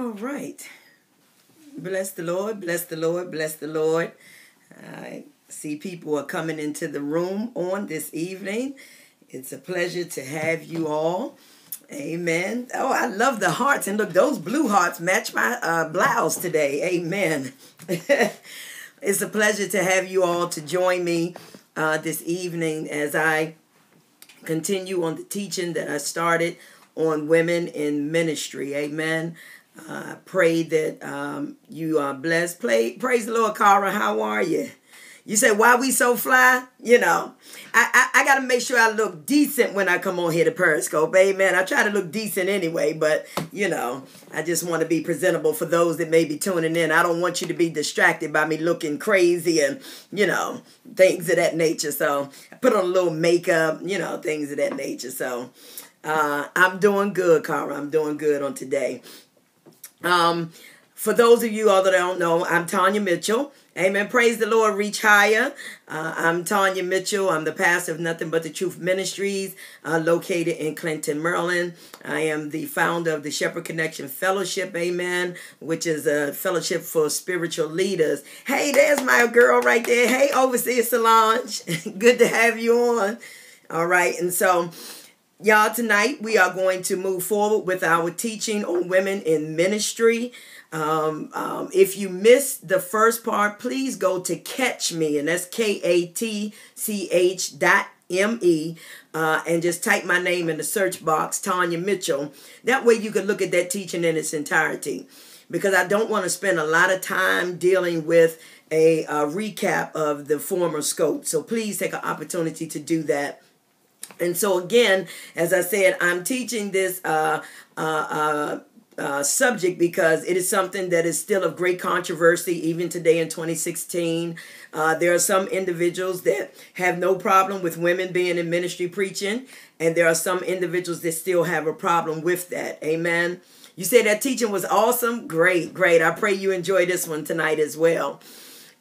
All right. Bless the Lord, bless the Lord, bless the Lord. I see people are coming into the room on this evening. It's a pleasure to have you all. Amen. Oh, I love the hearts. And look, those blue hearts match my uh, blouse today. Amen. it's a pleasure to have you all to join me uh, this evening as I continue on the teaching that I started on women in ministry. Amen. I uh, pray that um, you are blessed. Play, praise the Lord, Cara. How are you? You say, why we so fly? You know, I, I, I got to make sure I look decent when I come on here to Periscope. Amen. I try to look decent anyway, but, you know, I just want to be presentable for those that may be tuning in. I don't want you to be distracted by me looking crazy and, you know, things of that nature. So I put on a little makeup, you know, things of that nature. So uh, I'm doing good, Cara. I'm doing good on today. Um, for those of you all that don't know, I'm Tonya Mitchell. Amen. Praise the Lord. Reach higher. Uh, I'm Tonya Mitchell. I'm the pastor of Nothing But the Truth Ministries, uh, located in Clinton, Maryland. I am the founder of the Shepherd Connection Fellowship. Amen. Which is a fellowship for spiritual leaders. Hey, there's my girl right there. Hey, Overseer Solange. Good to have you on. All right. And so, y'all, tonight we are going to move forward with our teaching on women in ministry. Um, um, if you missed the first part, please go to Katch Me, and that's K A T C H dot M E, uh, and just type my name in the search box, Tonya Mitchell. That way you can look at that teaching in its entirety. Because I don't want to spend a lot of time dealing with a, a recap of the former scope. So please take an opportunity to do that. And so again, as I said, I'm teaching this uh, uh, uh, uh, subject because it is something that is still of great controversy even today in 2016. Uh, there are some individuals that have no problem with women being in ministry preaching, and there are some individuals that still have a problem with that. Amen. You say that teaching was awesome? Great, great. I pray you enjoy this one tonight as well.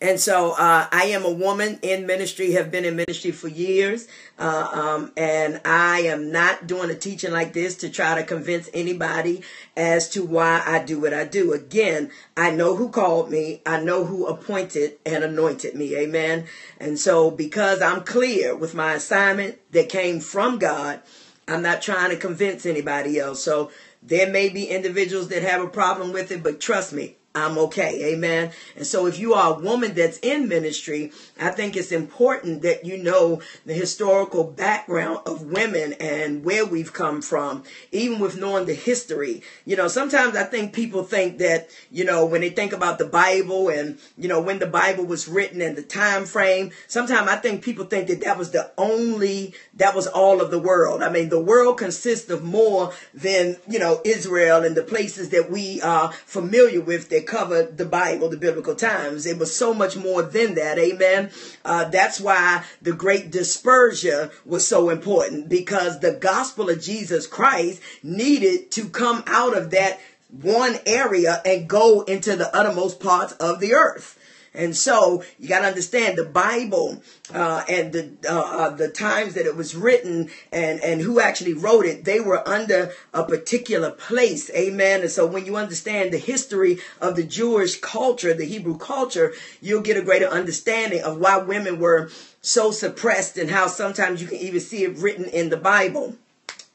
And so uh, I am a woman in ministry, have been in ministry for years. Uh, um, and I am not doing a teaching like this to try to convince anybody as to why I do what I do. Again, I know who called me, I know who appointed and anointed me. Amen. And so because I'm clear with my assignment that came from God, I'm not trying to convince anybody else. So there may be individuals that have a problem with it, but trust me, I'm okay. Amen. And so if you are a woman that's in ministry, I think it's important that you know the historical background of women and where we've come from, even with knowing the history. You know, sometimes I think people think that, you know, when they think about the Bible and, you know, when the Bible was written and the time frame, sometimes I think people think that that was the only, that was all of the world. I mean, the world consists of more than, you know, Israel and the places that we are familiar with that covered the Bible, the biblical times. It was so much more than that. Amen. Uh, that's why the great dispersion was so important because the gospel of Jesus Christ needed to come out of that one area and go into the uttermost parts of the earth. And so you got to understand the Bible uh, and the uh, uh, the times that it was written and and who actually wrote it. They were under a particular place, amen. And so when you understand the history of the Jewish culture, the Hebrew culture, you'll get a greater understanding of why women were so suppressed and how sometimes you can even see it written in the Bible.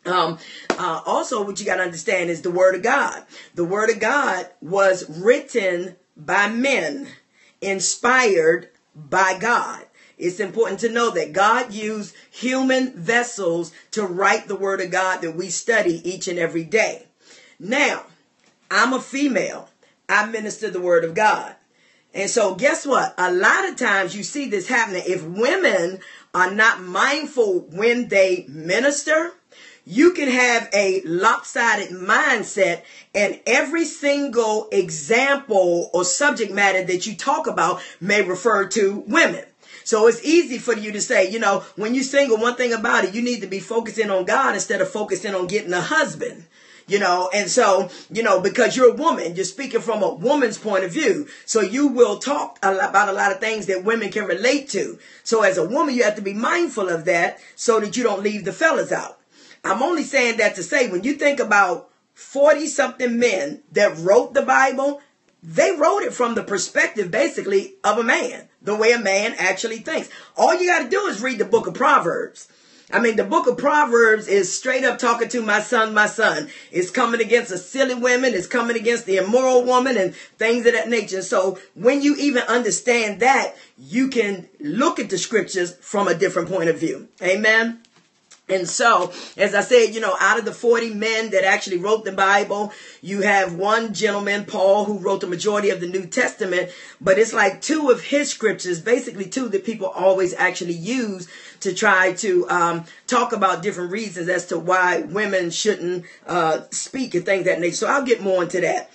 Um, uh, also, what you got to understand is the Word of God. The Word of God was written by men inspired by God. It's important to know that God used human vessels to write the word of God that we study each and every day. Now, I'm a female. I minister the word of God. And so guess what? A lot of times you see this happening. If women are not mindful when they minister, you can have a lopsided mindset and every single example or subject matter that you talk about may refer to women. So it's easy for you to say, you know, when you're single, one thing about it, you need to be focusing on God instead of focusing on getting a husband you know, and so, you know, because you're a woman, you're speaking from a woman's point of view. So you will talk about a lot of things that women can relate to. So as a woman, you have to be mindful of that so that you don't leave the fellas out. I'm only saying that to say when you think about 40 something men that wrote the Bible, they wrote it from the perspective basically of a man, the way a man actually thinks. All you got to do is read the book of Proverbs. I mean, the book of Proverbs is straight up talking to my son, my son. It's coming against the silly women. It's coming against the immoral woman and things of that nature. So when you even understand that, you can look at the scriptures from a different point of view. Amen. And so, as I said, you know, out of the 40 men that actually wrote the Bible, you have one gentleman, Paul, who wrote the majority of the New Testament, but it's like two of his scriptures, basically two that people always actually use to try to um, talk about different reasons as to why women shouldn't uh, speak and things that nature. So I'll get more into that.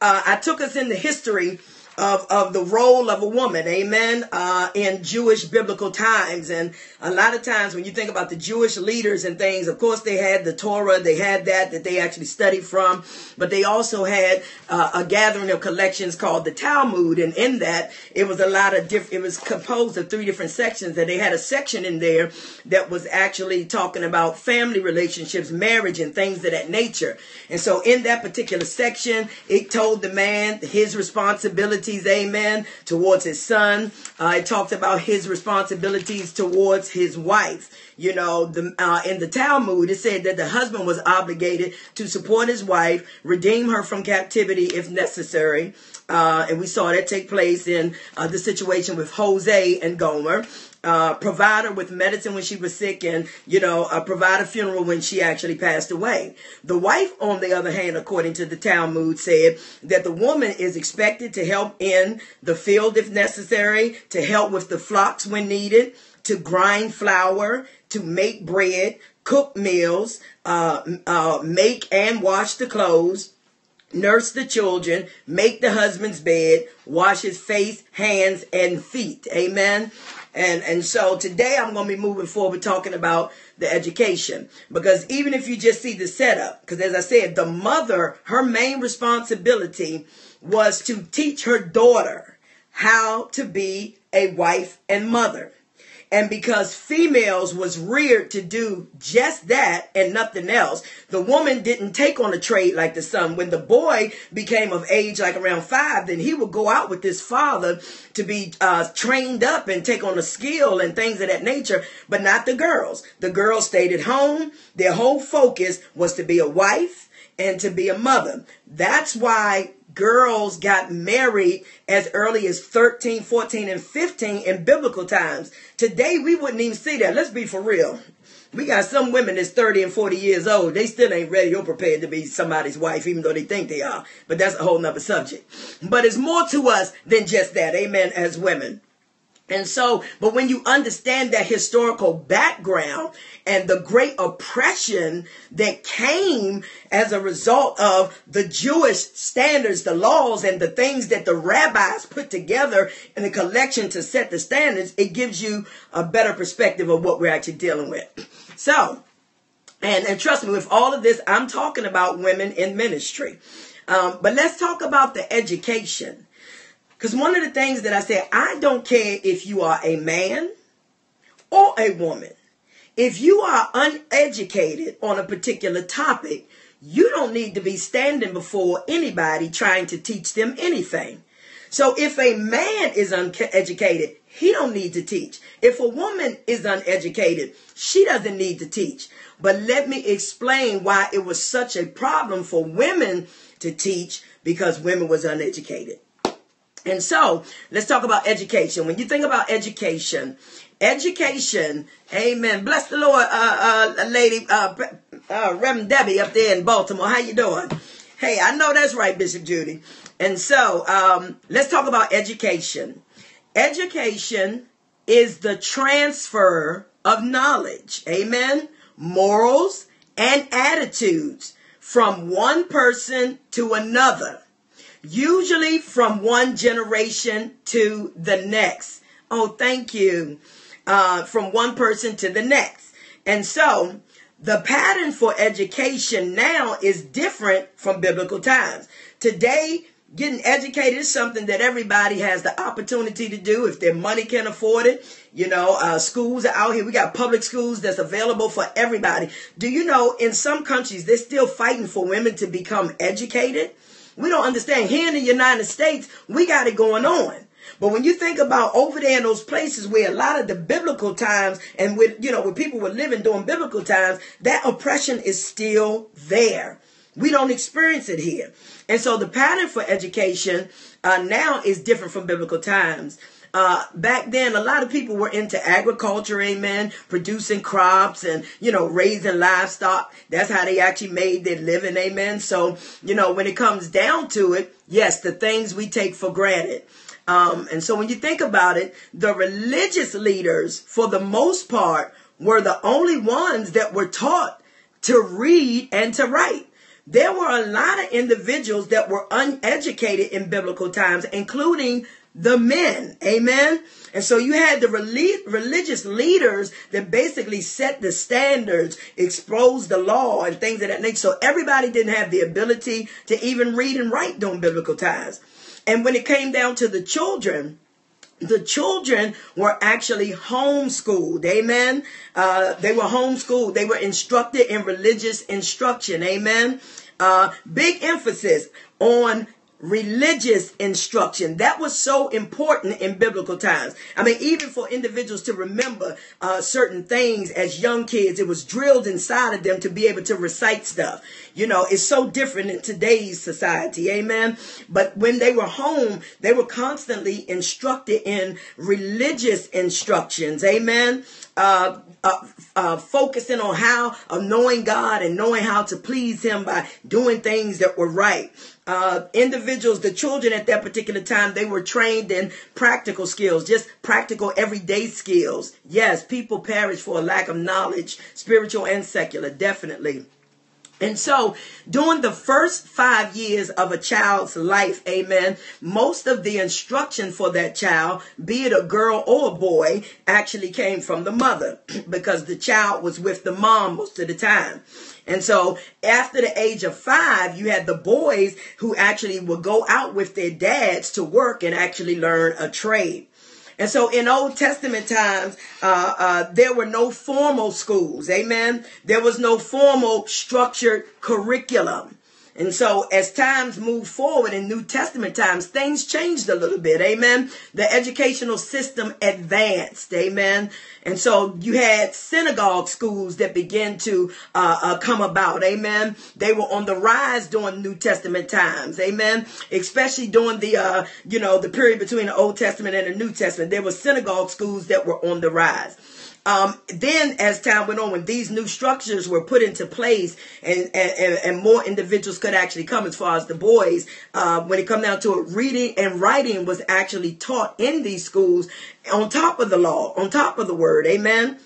Uh, I took us in the history of, of the role of a woman, amen, uh, in Jewish biblical times. And a lot of times when you think about the Jewish leaders and things, of course they had the Torah, they had that that they actually studied from, but they also had uh, a gathering of collections called the Talmud. And in that, it was a lot of different, it was composed of three different sections and they had a section in there that was actually talking about family relationships, marriage and things of that nature. And so in that particular section, it told the man his responsibility responsibilities, amen, towards his son. Uh, it talked about his responsibilities towards his wife. You know, the, uh, in the Talmud, it said that the husband was obligated to support his wife, redeem her from captivity if necessary. Uh, and we saw that take place in uh, the situation with Hosea and Gomer uh, provide her with medicine when she was sick and, you know, uh, provide a funeral when she actually passed away. The wife, on the other hand, according to the Talmud, said that the woman is expected to help in the field if necessary, to help with the flocks when needed, to grind flour, to make bread, cook meals, uh, uh make and wash the clothes, nurse the children, make the husband's bed, wash his face, hands, and feet. Amen. And, and so today I'm going to be moving forward talking about the education because even if you just see the setup, because as I said, the mother, her main responsibility was to teach her daughter how to be a wife and mother. And because females was reared to do just that and nothing else, the woman didn't take on a trade like the son. When the boy became of age, like around five, then he would go out with his father to be uh, trained up and take on a skill and things of that nature, but not the girls. The girls stayed at home. Their whole focus was to be a wife and to be a mother. That's why girls got married as early as 13, 14, and 15 in biblical times. Today, we wouldn't even see that. Let's be for real. We got some women that's 30 and 40 years old. They still ain't ready or prepared to be somebody's wife, even though they think they are. But that's a whole nother subject. But it's more to us than just that. Amen. As women. And so, but when you understand that historical background and the great oppression that came as a result of the Jewish standards, the laws, and the things that the rabbis put together in a collection to set the standards, it gives you a better perspective of what we're actually dealing with. So, and, and trust me, with all of this, I'm talking about women in ministry. Um, but let's talk about the education because one of the things that I said, I don't care if you are a man or a woman. If you are uneducated on a particular topic, you don't need to be standing before anybody trying to teach them anything. So if a man is uneducated, he don't need to teach. If a woman is uneducated, she doesn't need to teach. But let me explain why it was such a problem for women to teach because women was uneducated. And so let's talk about education. When you think about education, education, amen. Bless the Lord, uh, uh, lady, uh, uh, Debbie up there in Baltimore. How you doing? Hey, I know that's right, Bishop Judy. And so um, let's talk about education. Education is the transfer of knowledge, amen, morals and attitudes from one person to another usually from one generation to the next. Oh, thank you. Uh, from one person to the next. And so the pattern for education now is different from biblical times. Today, Getting educated is something that everybody has the opportunity to do if their money can afford it. You know, uh, schools are out here. We got public schools that's available for everybody. Do you know in some countries they're still fighting for women to become educated? We don't understand. Here in the United States, we got it going on. But when you think about over there in those places where a lot of the biblical times and with, you know, where people were living during biblical times, that oppression is still there. We don't experience it here. And so the pattern for education uh, now is different from biblical times. Uh, back then, a lot of people were into agriculture, amen, producing crops and, you know, raising livestock. That's how they actually made their living, amen. So, you know, when it comes down to it, yes, the things we take for granted. Um, and so when you think about it, the religious leaders, for the most part, were the only ones that were taught to read and to write. There were a lot of individuals that were uneducated in biblical times, including the men. Amen. And so you had the religious leaders that basically set the standards, exposed the law and things of that nature. So everybody didn't have the ability to even read and write during biblical times. And when it came down to the children, the children were actually homeschooled. Amen. Uh, they were homeschooled. They were instructed in religious instruction. Amen. Uh, big emphasis on religious instruction. That was so important in biblical times. I mean, even for individuals to remember uh, certain things as young kids, it was drilled inside of them to be able to recite stuff. You know, it's so different in today's society. Amen. But when they were home, they were constantly instructed in religious instructions. Amen. Uh, uh, uh, focusing on how of knowing God and knowing how to please Him by doing things that were right uh, individuals, the children at that particular time, they were trained in practical skills, just practical everyday skills. Yes, people perish for a lack of knowledge, spiritual and secular, definitely. And so, during the first five years of a child's life, amen, most of the instruction for that child, be it a girl or a boy, actually came from the mother because the child was with the mom most of the time. And so after the age of five, you had the boys who actually would go out with their dads to work and actually learn a trade. And so in Old Testament times, uh, uh, there were no formal schools. Amen. There was no formal structured curriculum. And so as times move forward in New Testament times, things changed a little bit. Amen. The educational system advanced. Amen. And so you had synagogue schools that began to uh, uh, come about. Amen. They were on the rise during New Testament times. Amen. Especially during the, uh, you know, the period between the Old Testament and the New Testament. There were synagogue schools that were on the rise. Um, then, as time went on, when these new structures were put into place, and and, and more individuals could actually come, as far as the boys, uh, when it come down to it, reading and writing was actually taught in these schools on top of the law, on top of the word. Amen.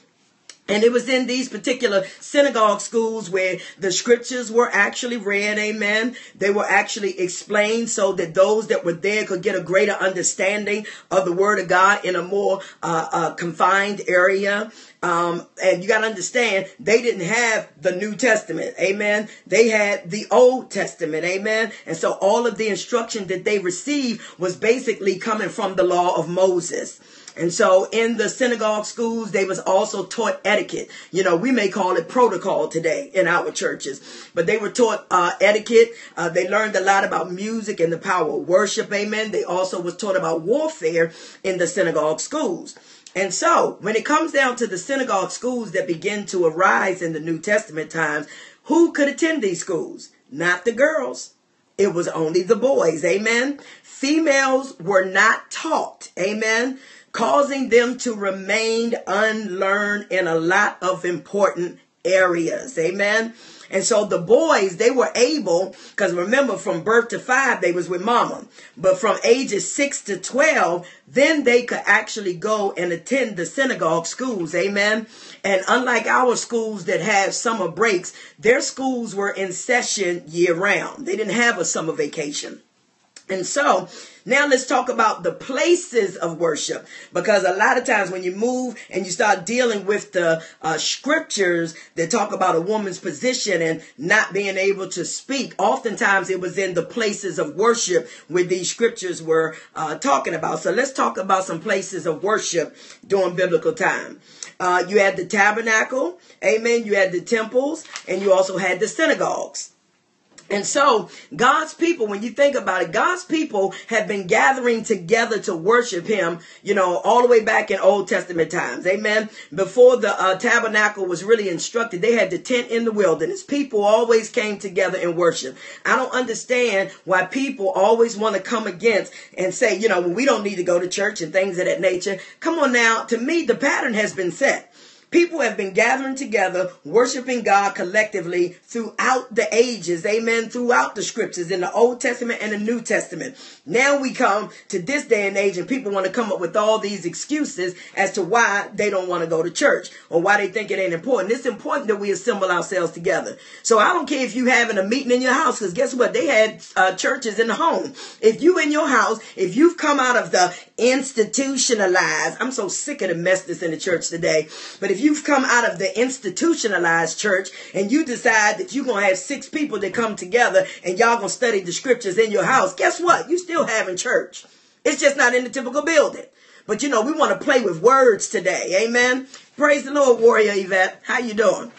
And it was in these particular synagogue schools where the scriptures were actually read, amen. They were actually explained so that those that were there could get a greater understanding of the word of God in a more uh, uh, confined area. Um, and you got to understand, they didn't have the New Testament. Amen. They had the Old Testament. Amen. And so all of the instruction that they received was basically coming from the law of Moses. And so in the synagogue schools, they was also taught etiquette. You know, we may call it protocol today in our churches, but they were taught uh, etiquette. Uh, they learned a lot about music and the power of worship. Amen. They also was taught about warfare in the synagogue schools. And so when it comes down to the synagogue schools that begin to arise in the New Testament times, who could attend these schools? Not the girls. It was only the boys. Amen. Females were not taught. Amen causing them to remain unlearned in a lot of important areas. Amen. And so the boys, they were able, because remember from birth to five, they was with mama. But from ages six to 12, then they could actually go and attend the synagogue schools. Amen. And unlike our schools that have summer breaks, their schools were in session year round. They didn't have a summer vacation. And so now let's talk about the places of worship because a lot of times when you move and you start dealing with the uh, scriptures that talk about a woman's position and not being able to speak, oftentimes it was in the places of worship where these scriptures were uh, talking about. So let's talk about some places of worship during biblical time. Uh, you had the tabernacle, amen. You had the temples, and you also had the synagogues. And so, God's people, when you think about it, God's people have been gathering together to worship Him, you know, all the way back in Old Testament times. Amen. Before the uh, tabernacle was really instructed, they had the tent in the wilderness. People always came together and worship. I don't understand why people always want to come against and say, you know, well, we don't need to go to church and things of that nature. Come on now. To me, the pattern has been set. People have been gathering together, worshiping God collectively throughout the ages. Amen. Throughout the scriptures in the Old Testament and the New Testament. Now we come to this day and age and people want to come up with all these excuses as to why they don't want to go to church or why they think it ain't important. It's important that we assemble ourselves together. So I don't care if you having a meeting in your house because guess what? They had uh, churches in the home. If you in your house, if you've come out of the institutionalized, I'm so sick of the mess that's in the church today. But if you've come out of the institutionalized church and you decide that you're going to have six people that come together and y'all going to study the scriptures in your house, guess what? You still having church. It's just not in the typical building. But you know, we want to play with words today. Amen. Praise the Lord, warrior Yvette. How you doing?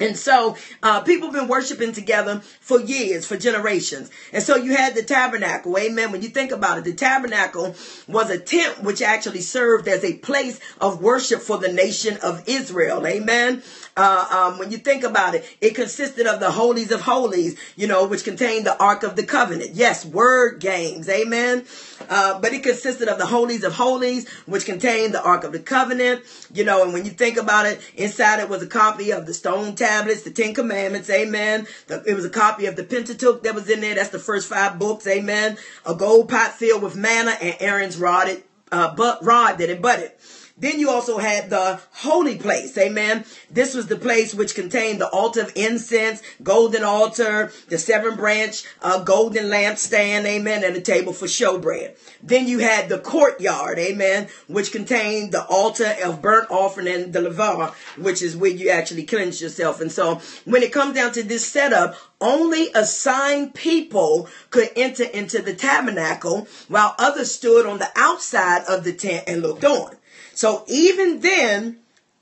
And so uh, people have been worshiping together for years, for generations. And so you had the tabernacle. Amen. When you think about it, the tabernacle was a tent which actually served as a place of worship for the nation of Israel. Amen. Uh, um, when you think about it, it consisted of the holies of holies, you know, which contained the Ark of the Covenant. Yes, word games. Amen. Uh, but it consisted of the holies of holies, which contained the Ark of the Covenant, you know, and when you think about it, inside it was a copy of the stone tablets, the Ten Commandments. Amen. The, it was a copy of the Pentateuch that was in there. That's the first five books. Amen. A gold pot filled with manna and Aaron's rod, uh, but, rod that it budded. Then you also had the holy place. Amen. This was the place which contained the altar of incense, golden altar, the seven branch uh, golden lampstand. Amen. And a table for showbread. Then you had the courtyard. Amen. Which contained the altar of burnt offering and the laver, which is where you actually cleanse yourself. And so when it comes down to this setup, only assigned people could enter into the tabernacle while others stood on the outside of the tent and looked on. So even then,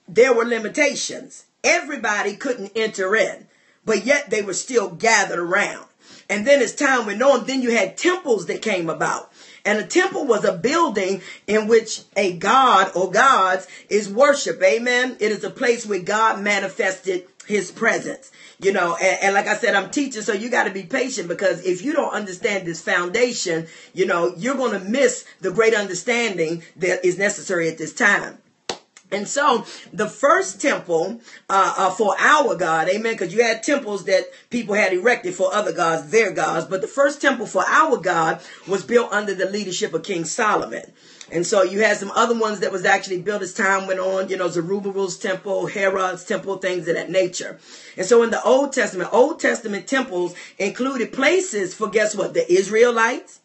there were limitations. Everybody couldn't enter in, but yet they were still gathered around. And then as time went on, then you had temples that came about. And a temple was a building in which a god or gods is worship. Amen. It is a place where God manifested his presence. You know, and, and like I said, I'm teaching, so you got to be patient because if you don't understand this foundation, you know, you're going to miss the great understanding that is necessary at this time. And so the first temple uh, uh, for our God, amen, because you had temples that people had erected for other gods, their gods, but the first temple for our God was built under the leadership of King Solomon. And so you had some other ones that was actually built as time went on, you know, Zerubbabel's temple, Herod's temple, things of that nature. And so in the Old Testament, Old Testament temples included places for guess what? The Israelites.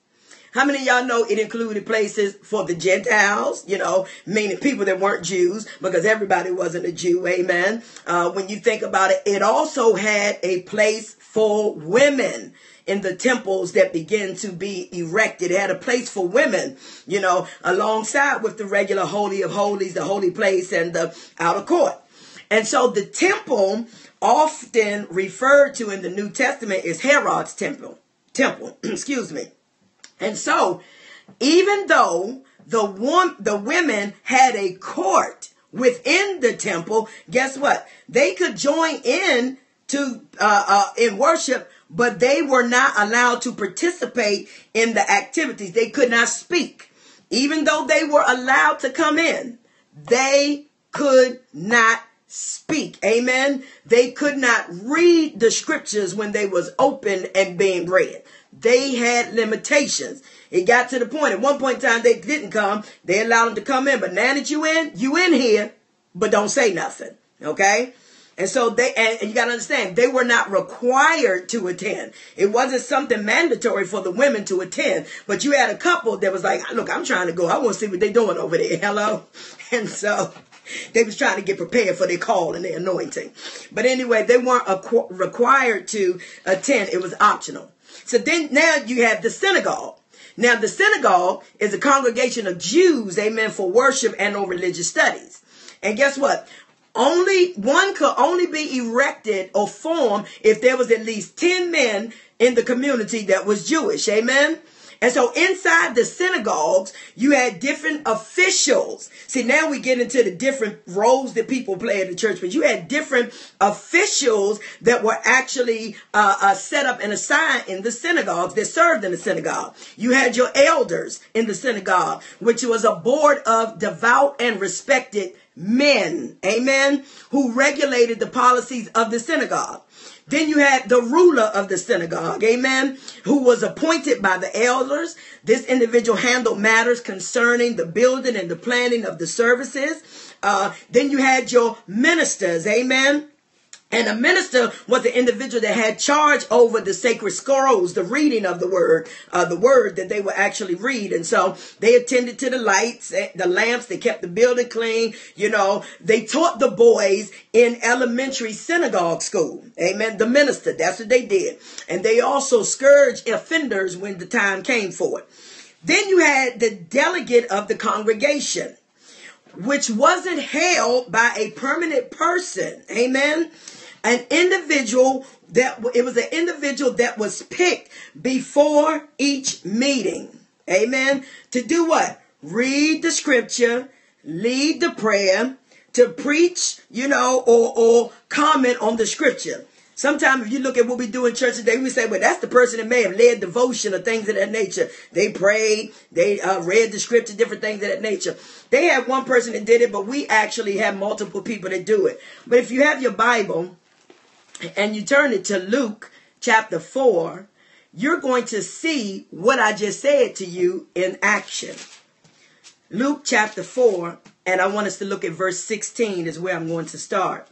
How many y'all know it included places for the Gentiles, you know, meaning people that weren't Jews, because everybody wasn't a Jew, amen. Uh, when you think about it, it also had a place for women in the temples that begin to be erected. It had a place for women, you know, alongside with the regular Holy of Holies, the holy place, and the outer court. And so the temple, often referred to in the New Testament, is Herod's temple. Temple, excuse me. And so, even though the one, the women had a court within the temple, guess what? They could join in to uh, uh, in worship, but they were not allowed to participate in the activities. They could not speak. Even though they were allowed to come in, they could not speak. Amen. They could not read the scriptures when they was open and being read. They had limitations. It got to the point. At one point in time, they didn't come. They allowed them to come in. But now that you in, you in here, but don't say nothing. Okay? And so they, and, you got to understand, they were not required to attend. It wasn't something mandatory for the women to attend. But you had a couple that was like, look, I'm trying to go. I want to see what they're doing over there. Hello. And so they was trying to get prepared for their call and their anointing. But anyway, they weren't required to attend. It was optional. So then now you have the synagogue. Now the synagogue is a congregation of Jews, amen, for worship and or religious studies. And guess what? Only one could only be erected or formed if there was at least 10 men in the community that was Jewish. Amen. And so inside the synagogues, you had different officials. See, now we get into the different roles that people play in the church, but you had different officials that were actually uh, uh, set up and assigned in the synagogues that served in the synagogue. You had your elders in the synagogue, which was a board of devout and respected men, amen, who regulated the policies of the synagogue. Then you had the ruler of the synagogue, amen, who was appointed by the elders. This individual handled matters concerning the building and the planning of the services. Uh, then you had your ministers, amen and a minister was the individual that had charge over the sacred scrolls, the reading of the word, uh, the word that they would actually read. And so they attended to the lights, eh, the lamps, they kept the building clean. You know, they taught the boys in elementary synagogue school. Amen. The minister, that's what they did. And they also scourged offenders when the time came for it. Then you had the delegate of the congregation, which wasn't held by a permanent person. Amen an individual that it was an individual that was picked before each meeting. Amen. To do what? Read the scripture, lead the prayer, to preach, you know, or or comment on the scripture. Sometimes if you look at what we do in church today, we say, well, that's the person that may have led devotion or things of that nature. They prayed, they uh, read the scripture, different things of that nature. They had one person that did it, but we actually have multiple people that do it. But if you have your Bible, and you turn it to Luke chapter 4, you're going to see what I just said to you in action. Luke chapter 4, and I want us to look at verse 16 is where I'm going to start.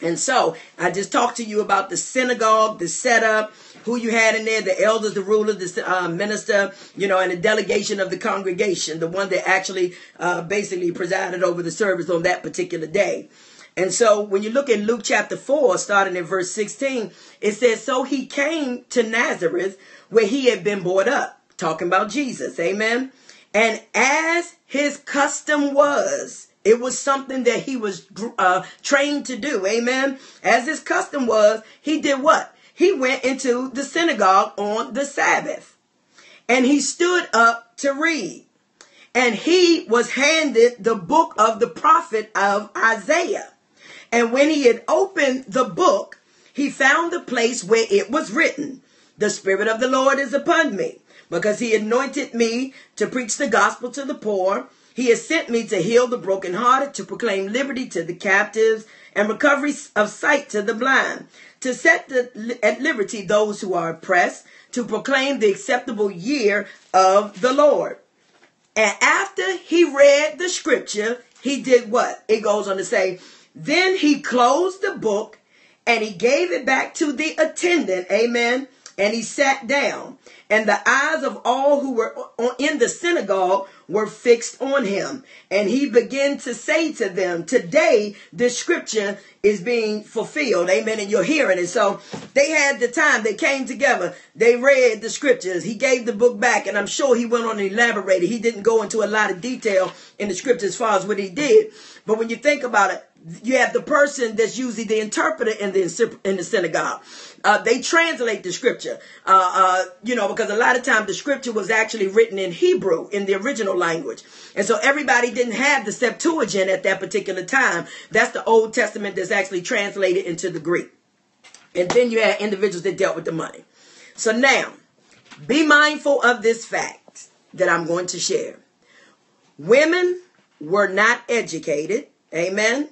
And so I just talked to you about the synagogue, the setup, who you had in there, the elders, the ruler, the uh, minister, you know, and the delegation of the congregation, the one that actually uh, basically presided over the service on that particular day. And so when you look at Luke chapter 4, starting at verse 16, it says, So he came to Nazareth where he had been brought up, talking about Jesus. Amen. And as his custom was, it was something that he was uh, trained to do. Amen. As his custom was, he did what? He went into the synagogue on the Sabbath and he stood up to read. And he was handed the book of the prophet of Isaiah. And when he had opened the book, he found the place where it was written, The Spirit of the Lord is upon me, because he anointed me to preach the gospel to the poor. He has sent me to heal the brokenhearted, to proclaim liberty to the captives, and recovery of sight to the blind, to set the, at liberty those who are oppressed, to proclaim the acceptable year of the Lord. And after he read the scripture, he did what? It goes on to say, then he closed the book and he gave it back to the attendant. Amen. And he sat down. And the eyes of all who were in the synagogue were fixed on him. And he began to say to them, Today, the scripture is being fulfilled. Amen. And you're hearing it. So they had the time. They came together. They read the scriptures. He gave the book back. And I'm sure he went on and elaborated. He didn't go into a lot of detail in the scripture as far as what he did. But when you think about it, you have the person that's usually the interpreter in the in the synagogue. Uh, they translate the scripture, uh, uh, you know, because a lot of times the scripture was actually written in Hebrew in the original language, and so everybody didn't have the Septuagint at that particular time. That's the Old Testament that's actually translated into the Greek, and then you had individuals that dealt with the money. So now, be mindful of this fact that I'm going to share. Women were not educated. Amen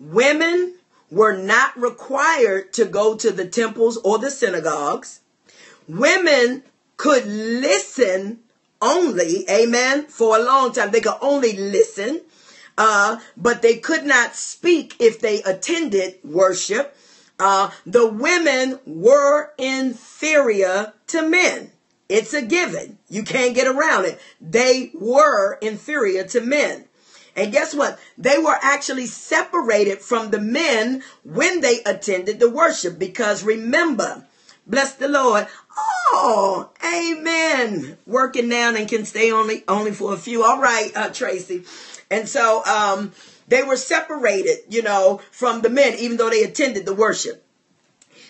Women were not required to go to the temples or the synagogues. Women could listen only, amen, for a long time. They could only listen. uh, but they could not speak if they attended worship. Uh, the women were inferior to men. It's a given. You can't get around it. They were inferior to men. And guess what? They were actually separated from the men when they attended the worship because remember, bless the Lord. Oh, amen. Working down and can stay only only for a few. All right, uh, Tracy. And so um, they were separated, you know, from the men, even though they attended the worship.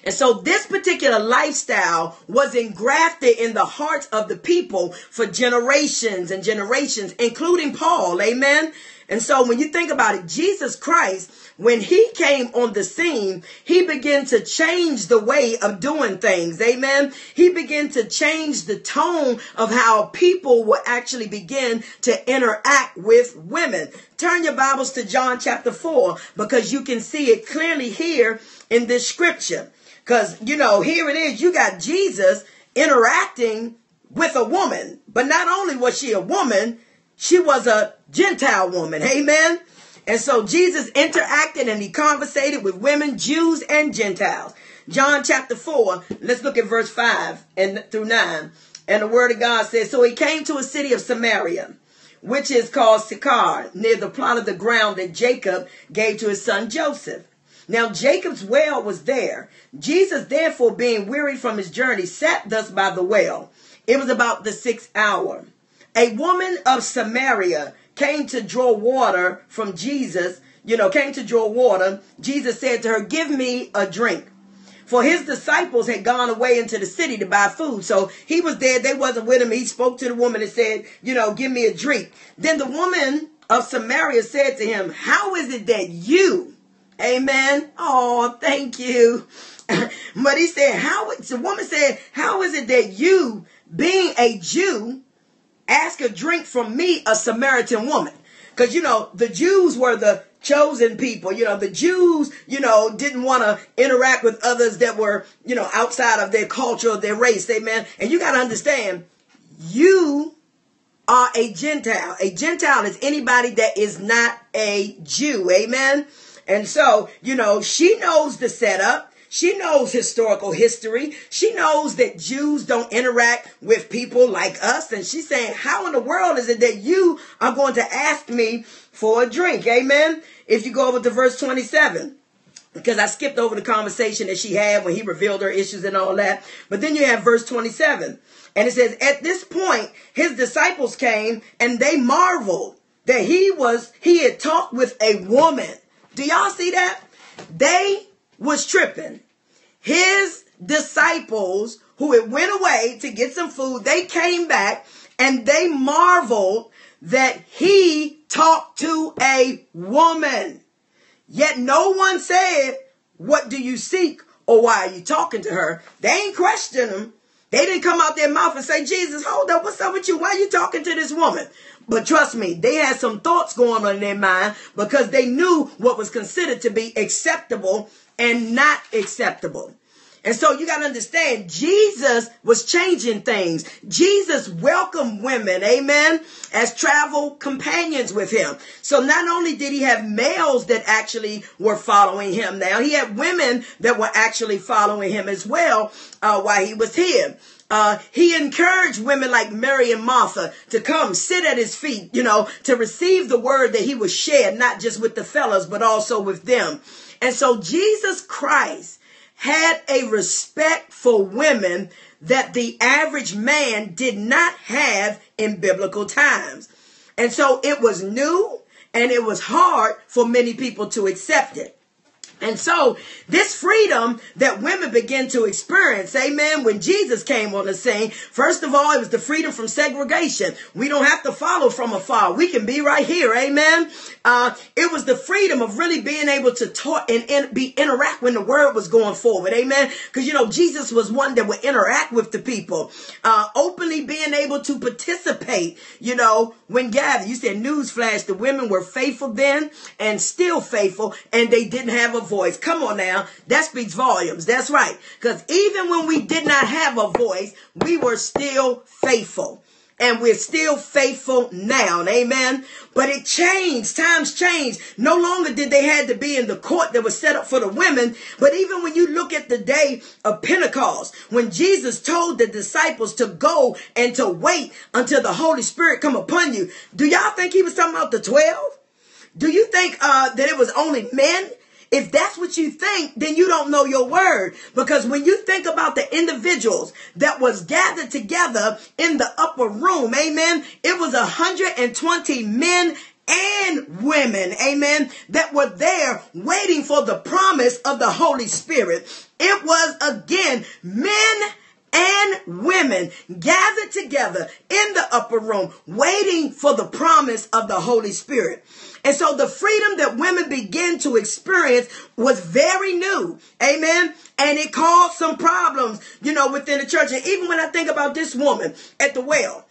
And so this particular lifestyle was engrafted in the hearts of the people for generations and generations, including Paul. Amen. And so when you think about it, Jesus Christ, when he came on the scene, he began to change the way of doing things. Amen. He began to change the tone of how people will actually begin to interact with women. Turn your Bibles to John chapter 4 because you can see it clearly here in this scripture. Because, you know, here it is. You got Jesus interacting with a woman. But not only was she a woman, she was a Gentile woman. Amen. And so Jesus interacted and he conversated with women, Jews and Gentiles. John chapter 4, let's look at verse 5 and through 9. And the word of God says, So he came to a city of Samaria, which is called Sychar, near the plot of the ground that Jacob gave to his son Joseph. Now Jacob's well was there. Jesus, therefore, being wearied from his journey, sat thus by the well. It was about the sixth hour. A woman of Samaria came to draw water from Jesus, you know, came to draw water. Jesus said to her, Give me a drink. For his disciples had gone away into the city to buy food. So he was there. They wasn't with him. He spoke to the woman and said, You know, give me a drink. Then the woman of Samaria said to him, How is it that you, amen? Oh, thank you. but he said, How, the woman said, How is it that you, being a Jew, ask a drink from me, a Samaritan woman. Because, you know, the Jews were the chosen people. You know, the Jews, you know, didn't want to interact with others that were, you know, outside of their culture their race. Amen. And you got to understand, you are a Gentile. A Gentile is anybody that is not a Jew. Amen. And so, you know, she knows the setup. She knows historical history. She knows that Jews don't interact with people like us. And she's saying, how in the world is it that you are going to ask me for a drink? Amen. If you go over to verse 27 because I skipped over the conversation that she had when he revealed her issues and all that. But then you have verse 27. And it says, At this point, his disciples came and they marveled that he was, he had talked with a woman. Do y'all see that? They was tripping. His disciples who had went away to get some food, they came back and they marveled that he talked to a woman. Yet no one said, what do you seek or why are you talking to her? They ain't question him. They didn't come out their mouth and say, Jesus, hold up, what's up with you? Why are you talking to this woman? But trust me, they had some thoughts going on in their mind because they knew what was considered to be acceptable and not acceptable. And so you got to understand, Jesus was changing things. Jesus welcomed women, amen, as travel companions with him. So not only did he have males that actually were following him now, he had women that were actually following him as well uh, while he was here. Uh, he encouraged women like Mary and Martha to come sit at his feet, you know, to receive the word that he was shared, not just with the fellows, but also with them. And so Jesus Christ had a respect for women that the average man did not have in biblical times. And so it was new and it was hard for many people to accept it. And so this freedom that women begin to experience, amen, when Jesus came on the scene, first of all, it was the freedom from segregation. We don't have to follow from afar. We can be right here, amen. Uh, it was the freedom of really being able to talk and, be interact when the word was going forward, amen. Because, you know, Jesus was one that would interact with the people, uh, openly being able to participate, you know, when gathered. You said newsflash, the women were faithful then and still faithful, and they didn't have a voice. Come on now. That speaks volumes. That's right. Because even when we did not have a voice, we were still faithful. and we're still faithful now. Amen. But it changed. Times changed. No longer did they had to be in the court that was set up for the women. But even when you look at the day of Pentecost, when Jesus told the disciples to go and to wait until the Holy Spirit come upon you, do y'all think he was talking about the 12? Do you think uh, that it was only men? If that's what you think, then you don't know your word. Because when you think about the individuals that was gathered together in the upper room, amen, it was 120 men and women, amen, that were there waiting for the promise of the Holy Spirit. It was again men and women gathered together in the upper room waiting for the promise of the Holy Spirit. And so the freedom that women began to experience was very new. Amen. And it caused some problems, you know, within the church. And even when I think about this woman at the well,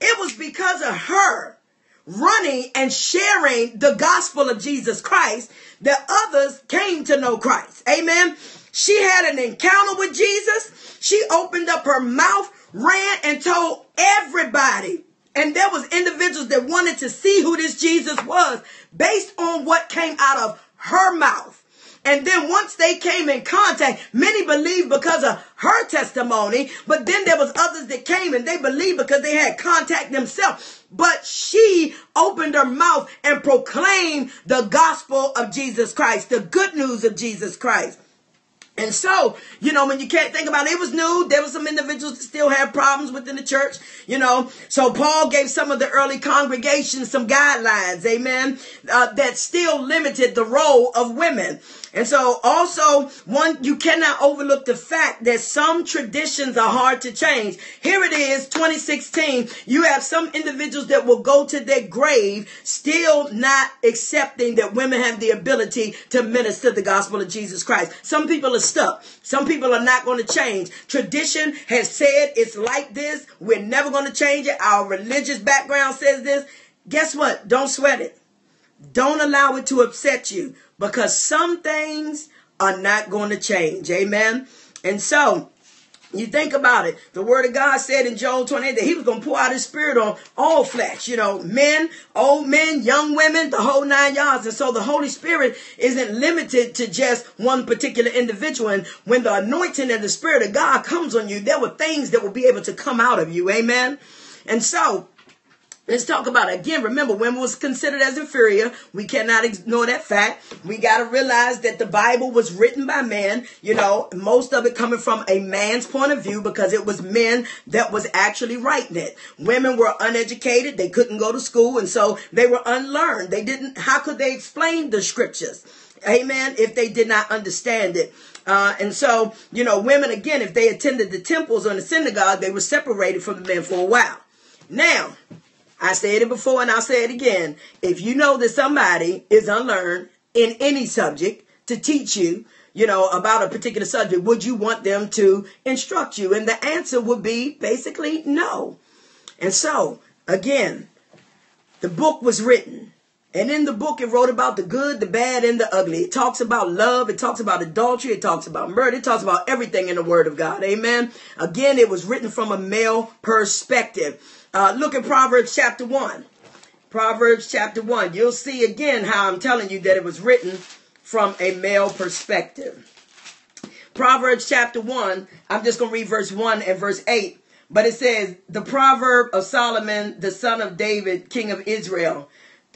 it was because of her running and sharing the gospel of Jesus Christ that others came to know Christ. Amen. She had an encounter with Jesus. She opened up her mouth, ran and told everybody and there was individuals that wanted to see who this Jesus was based on what came out of her mouth. And then once they came in contact, many believed because of her testimony, but then there was others that came and they believed because they had contact themselves. But she opened her mouth and proclaimed the gospel of Jesus Christ, the good news of Jesus Christ. And so, you know, when you can't think about it, it was new. There were some individuals that still had problems within the church, you know. So Paul gave some of the early congregations some guidelines, amen, uh, that still limited the role of women. And so also one, you cannot overlook the fact that some traditions are hard to change. Here it is, 2016. You have some individuals that will go to their grave still not accepting that women have the ability to minister the gospel of Jesus Christ. Some people are stuck. Some people are not going to change. Tradition has said it's like this. We're never going to change it. Our religious background says this. Guess what? Don't sweat it. Don't allow it to upset you because some things are not going to change. Amen. And so, you think about it. The word of God said in Joel 28 that he was going to pour out his spirit on all flesh, you know, men, old men, young women, the whole nine yards. And so the Holy Spirit isn't limited to just one particular individual. And when the anointing and the spirit of God comes on you, there were things that will be able to come out of you. Amen. And so Let's talk about it. Again, remember, women was considered as inferior. We cannot ignore that fact. We got to realize that the Bible was written by men, you know, most of it coming from a man's point of view because it was men that was actually writing it. Women were uneducated. They couldn't go to school. And so they were unlearned. They didn't, how could they explain the scriptures? Amen. If they did not understand it. Uh, and so, you know, women, again, if they attended the temples or the synagogue, they were separated from the men for a while. Now, I said it before and I'll say it again. If you know that somebody is unlearned in any subject to teach you, you know, about a particular subject, would you want them to instruct you? And the answer would be basically no. And so, again, the book was written. And in the book, it wrote about the good, the bad, and the ugly. It talks about love. It talks about adultery. It talks about murder. It talks about everything in the Word of God. Amen. Again, it was written from a male perspective. Uh, look at Proverbs chapter 1. Proverbs chapter 1. You'll see again how I'm telling you that it was written from a male perspective. Proverbs chapter 1, I'm just going to read verse 1 and verse 8. But it says, the proverb of Solomon, the son of David, king of Israel.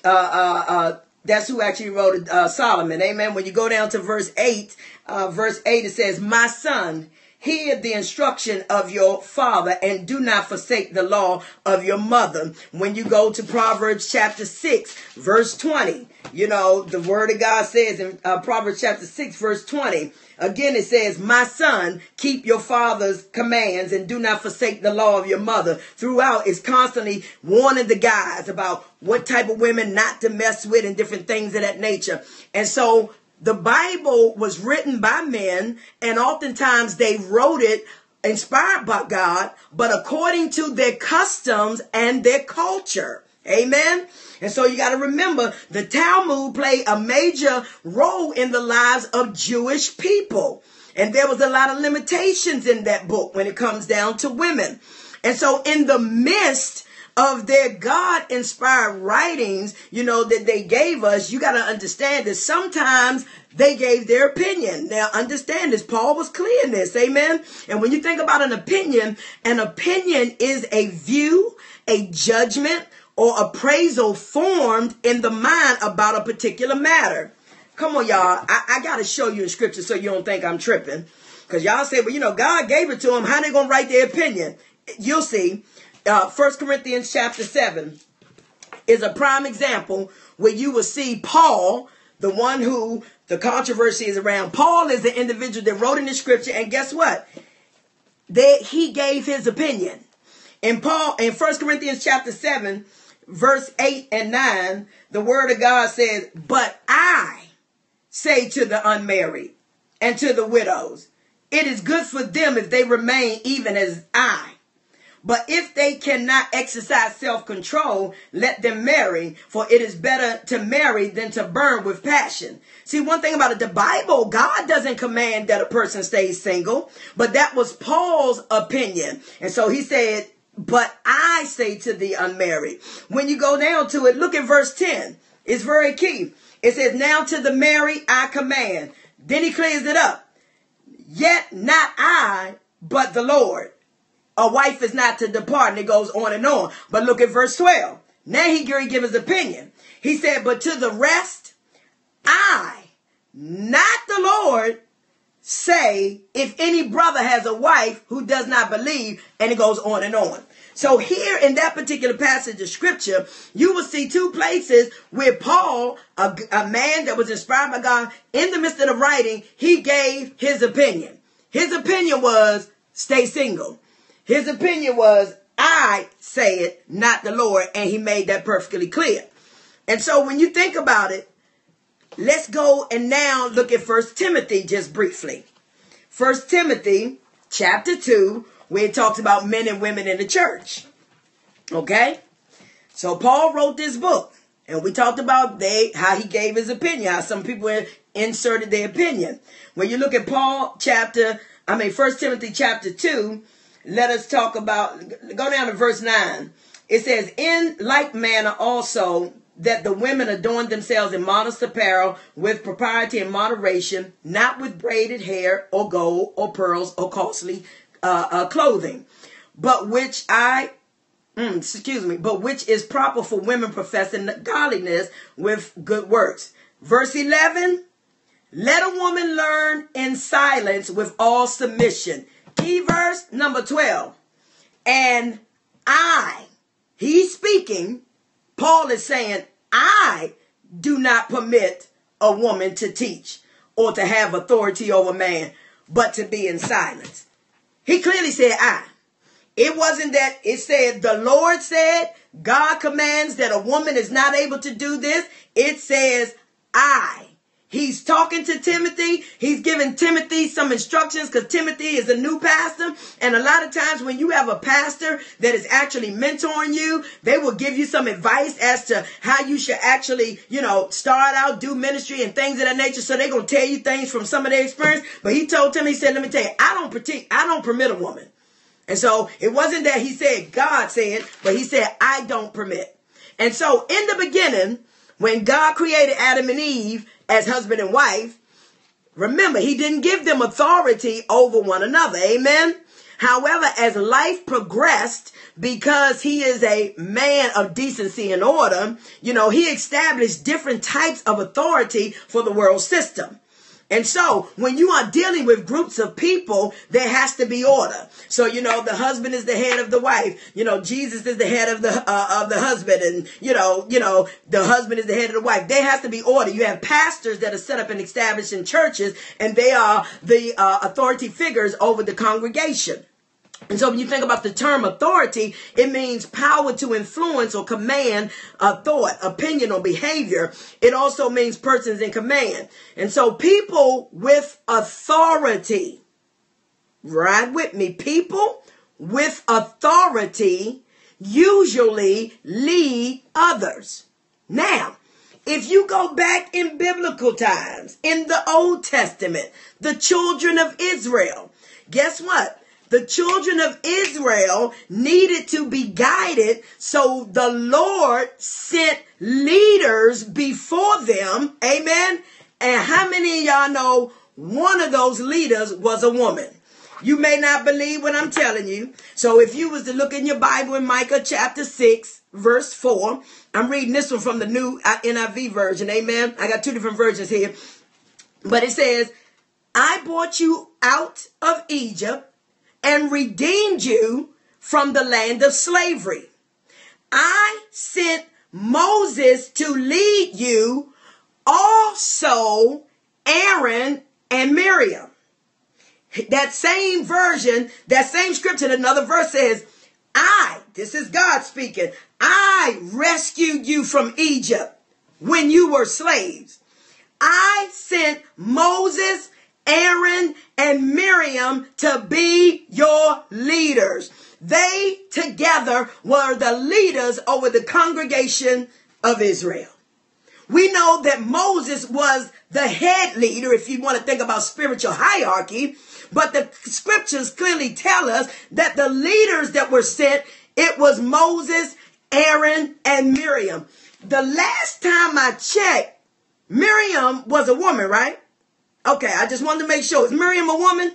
Uh, uh, uh, that's who actually wrote it, uh, Solomon. Amen. When you go down to verse 8, uh, verse 8, it says, My son, Hear the instruction of your father and do not forsake the law of your mother. When you go to Proverbs chapter 6, verse 20, you know, the word of God says in uh, Proverbs chapter 6, verse 20, again it says, My son, keep your father's commands and do not forsake the law of your mother. Throughout, it's constantly warning the guys about what type of women not to mess with and different things of that nature. And so the Bible was written by men, and oftentimes they wrote it inspired by God, but according to their customs and their culture. Amen. And so you got to remember the Talmud played a major role in the lives of Jewish people. And there was a lot of limitations in that book when it comes down to women. And so in the midst of their God inspired writings, you know, that they gave us, you got to understand that sometimes they gave their opinion. Now, understand this. Paul was clear in this. Amen. And when you think about an opinion, an opinion is a view, a judgment, or appraisal formed in the mind about a particular matter. Come on, y'all. I, I got to show you in scripture so you don't think I'm tripping. Because y'all say, well, you know, God gave it to them. How they going to write their opinion? You'll see. Uh, 1 Corinthians chapter 7 is a prime example where you will see Paul, the one who the controversy is around. Paul is the individual that wrote in the scripture, and guess what? That he gave his opinion. In Paul, in 1 Corinthians chapter 7, verse 8 and 9, the word of God says, But I say to the unmarried and to the widows, it is good for them if they remain even as I. But if they cannot exercise self control, let them marry, for it is better to marry than to burn with passion. See, one thing about it, the Bible, God doesn't command that a person stays single, but that was Paul's opinion. And so he said, but I say to the unmarried. When you go down to it, look at verse 10. It's very key. It says, Now to the married I command. Then he clears it up. Yet not I, but the Lord. A wife is not to depart, and it goes on and on. But look at verse 12. Now he give his opinion. He said, But to the rest, I, not the Lord, say, if any brother has a wife who does not believe, and it goes on and on. So here in that particular passage of scripture, you will see two places where Paul, a, a man that was inspired by God, in the midst of the writing, he gave his opinion. His opinion was stay single. His opinion was I say it, not the Lord, and he made that perfectly clear. And so when you think about it, let's go and now look at First Timothy just briefly. First Timothy chapter 2, where it talks about men and women in the church. Okay? So Paul wrote this book. And we talked about they how he gave his opinion, how some people inserted their opinion. When you look at Paul chapter, I mean First Timothy chapter 2, let us talk about go down to verse 9. It says, In like manner also that the women adorn themselves in modest apparel with propriety and moderation, not with braided hair or gold or pearls or costly uh, uh, clothing, but which I, mm, excuse me, but which is proper for women professing godliness with good works. Verse 11, let a woman learn in silence with all submission. Key verse number 12. And I, he's speaking, Paul is saying, I do not permit a woman to teach or to have authority over man, but to be in silence. He clearly said I. It wasn't that it said the Lord said, God commands that a woman is not able to do this. It says I. He's talking to Timothy. He's giving Timothy some instructions because Timothy is a new pastor. And a lot of times when you have a pastor that is actually mentoring you, they will give you some advice as to how you should actually, you know, start out, do ministry and things of that nature. So they're going to tell you things from some of their experience. But he told Timothy, he said, let me tell you, I don't protect, I don't permit a woman. And so it wasn't that he said God said, but he said, I don't permit. And so in the beginning, when God created Adam and Eve, as husband and wife, remember, he didn't give them authority over one another. Amen. However, as life progressed, because he is a man of decency and order, you know, he established different types of authority for the world system. And so when you are dealing with groups of people, there has to be order. So, you know, the husband is the head of the wife. You know, Jesus is the head of the, uh, of the husband. And, you know, you know, the husband is the head of the wife. There has to be order. You have pastors that are set up and established in churches and they are the uh, authority figures over the congregation. And so when you think about the term authority, it means power to influence or command a thought, opinion, or behavior. It also means persons in command. And so people with authority, ride with me, people with authority usually lead others. Now, if you go back in biblical times, in the Old Testament, the children of Israel, guess what? The children of Israel needed to be guided. So the Lord sent leaders before them. Amen. And how many of y'all know one of those leaders was a woman? You may not believe what I'm telling you. So if you was to look in your Bible in Micah chapter 6, verse 4, I'm reading this one from the new uh, NIV version. Amen. I got two different versions here. But it says, I brought you out of Egypt and redeemed you from the land of slavery. I sent Moses to lead you, also Aaron and Miriam. That same version, that same scripture, another verse says, I, this is God speaking, I rescued you from Egypt when you were slaves. I sent Moses, Aaron, and Miriam to be your leaders. They together were the leaders over the congregation of Israel. We know that Moses was the head leader, if you want to think about spiritual hierarchy. But the scriptures clearly tell us that the leaders that were sent, it was Moses, Aaron, and Miriam. The last time I checked, Miriam was a woman, right? Okay, I just wanted to make sure. Is Miriam a woman?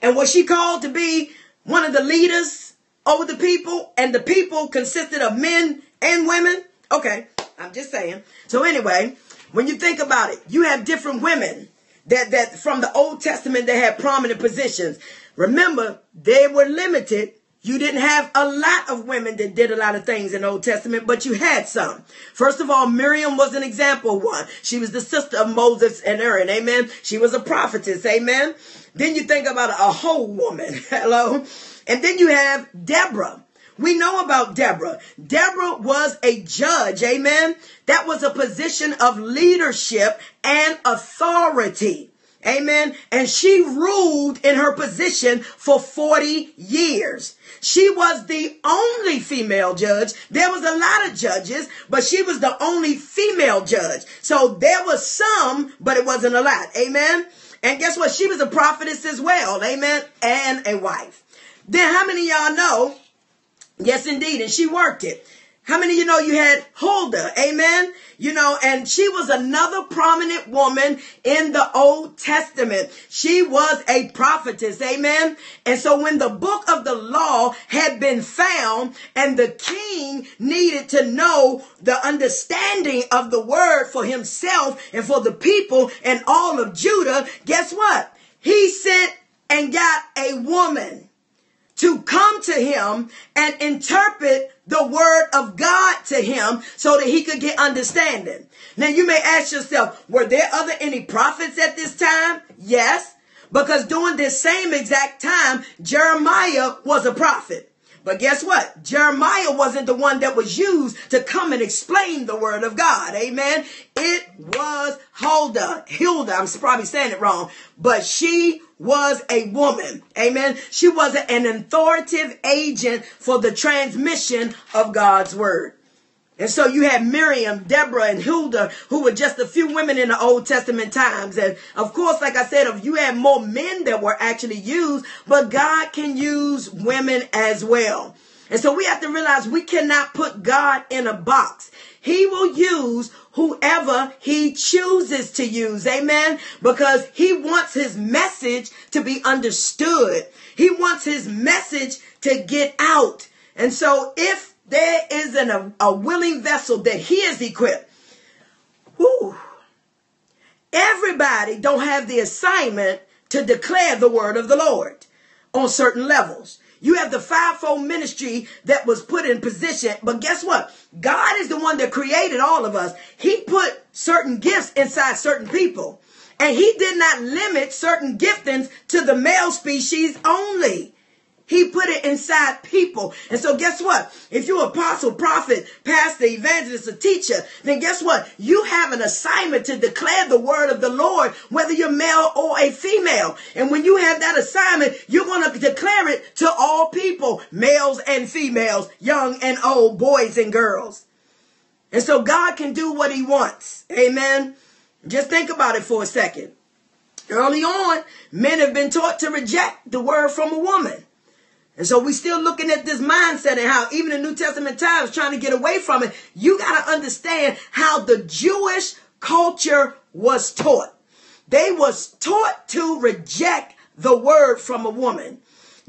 And was she called to be one of the leaders over the people? And the people consisted of men and women? Okay, I'm just saying. So anyway, when you think about it, you have different women that, that from the Old Testament that had prominent positions. Remember, they were limited. You didn't have a lot of women that did a lot of things in the Old Testament, but you had some. First of all, Miriam was an example one. She was the sister of Moses and Aaron. Amen. She was a prophetess. Amen. Then you think about a whole woman. Hello. And then you have Deborah. We know about Deborah. Deborah was a judge. Amen. That was a position of leadership and authority. Amen. And she ruled in her position for 40 years. She was the only female judge. There was a lot of judges, but she was the only female judge. So there was some, but it wasn't a lot. Amen. And guess what? She was a prophetess as well. Amen. And a wife. Then how many y'all know Yes, indeed. And she worked it. How many of you know you had Huldah? Amen. You know, and she was another prominent woman in the Old Testament. She was a prophetess. Amen. And so when the book of the law had been found and the king needed to know the understanding of the word for himself and for the people and all of Judah, guess what? He sent and got a woman to come to him and interpret the word of God to him so that he could get understanding. Now you may ask yourself, were there other any prophets at this time? Yes, because during this same exact time, Jeremiah was a prophet. But guess what? Jeremiah wasn't the one that was used to come and explain the word of God. Amen. It was Huldah, Hilda. I'm probably saying it wrong, but she was a woman. Amen. She was an authoritative agent for the transmission of God's word. And so you had Miriam, Deborah, and Huldah, who were just a few women in the Old Testament times. And of course, like I said, if you had more men that were actually used, but God can use women as well. And so we have to realize we cannot put God in a box. He will use whoever he chooses to use. Amen. Because he wants his message to be understood. He wants his message to get out. And so if there is an, a, a willing vessel that he is equipped, whew, everybody don't have the assignment to declare the word of the Lord on certain levels. You have the fivefold ministry that was put in position. But guess what? God is the one that created all of us. He put certain gifts inside certain people. And he did not limit certain giftings to the male species only. He put it inside people. And so guess what? If you're apostle, prophet, pastor, evangelist, a teacher, then guess what? You have an assignment to declare the word of the Lord, whether you're male or a female. And when you have that assignment, you're going to declare it to all people, males and females, young and old, boys and girls. And so God can do what he wants. Amen. Just think about it for a second. Early on, men have been taught to reject the word from a woman. And so we're still looking at this mindset and how even in New Testament times trying to get away from it. You got to understand how the Jewish culture was taught. They was taught to reject the word from a woman.